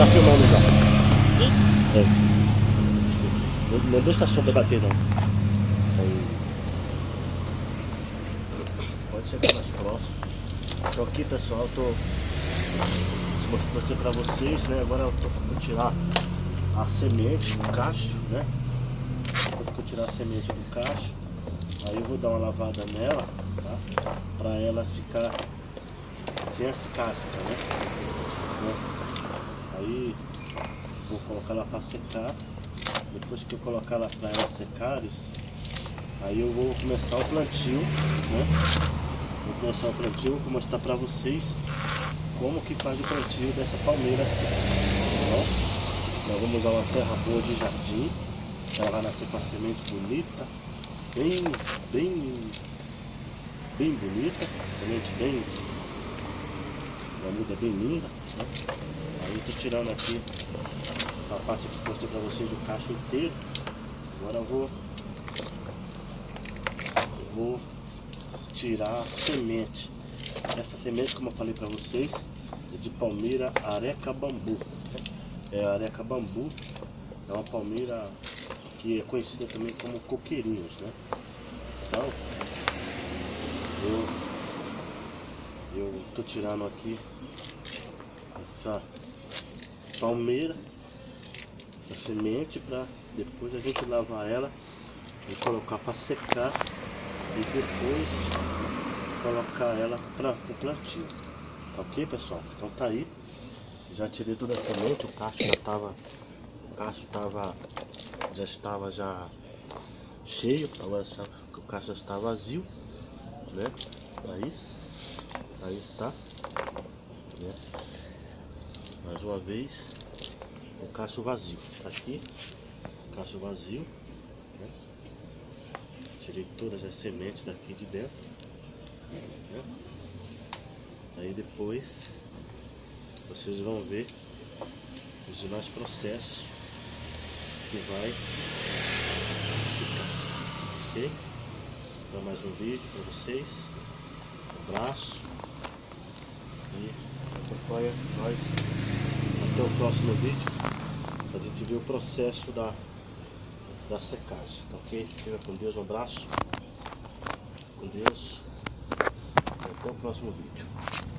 Tá filmando já. É. Não, não deixa a sombra bater não. Aí. Pode chegar mais próximo. Então aqui pessoal, eu tô mostrando pra vocês, né? Agora eu tô vou tirar a semente do cacho, né? Depois que eu tirar a semente do cacho, aí eu vou dar uma lavada nela, tá? Pra ela ficar sem as cascas, né? né? Aí vou colocar ela para secar. Depois que eu colocar ela para ela secar, aí eu vou começar o plantio, né? Vou começar o plantio, vou mostrar para vocês como que faz o plantio dessa palmeira aqui. Tá Nós vamos usar uma terra boa de jardim. Ela vai nascer com a semente bonita, bem, bem, bem bonita, semente bem muda bem linda. Né? Aí eu tô tirando aqui a parte que eu mostrei pra vocês o cacho inteiro. Agora eu vou, eu vou tirar a semente. Essa semente, como eu falei pra vocês, é de palmeira areca bambu. Né? É areca bambu, é uma palmeira que é conhecida também como coqueirinhos, né? Então, eu tô tirando aqui essa palmeira, essa semente para depois a gente lavar ela e colocar para secar e depois colocar ela para o plantio. Tá ok pessoal? Então tá aí. Já tirei toda a semente, o cacho já tava. O cacho tava. Já estava já cheio, agora o cacho já está vazio. Né? Aí. Aí está. Né? Mais uma vez. O cacho vazio. Aqui. Cacho vazio. Né? Tirei todas as sementes daqui de dentro. Né? Aí depois vocês vão ver os demais processos que vai ficar. Ok? Então mais um vídeo para vocês. Um abraço. E acompanha nós. Até o próximo vídeo. A gente ver o processo da, da secagem, tá ok? Fica com Deus, um abraço. Com Deus. Até o próximo vídeo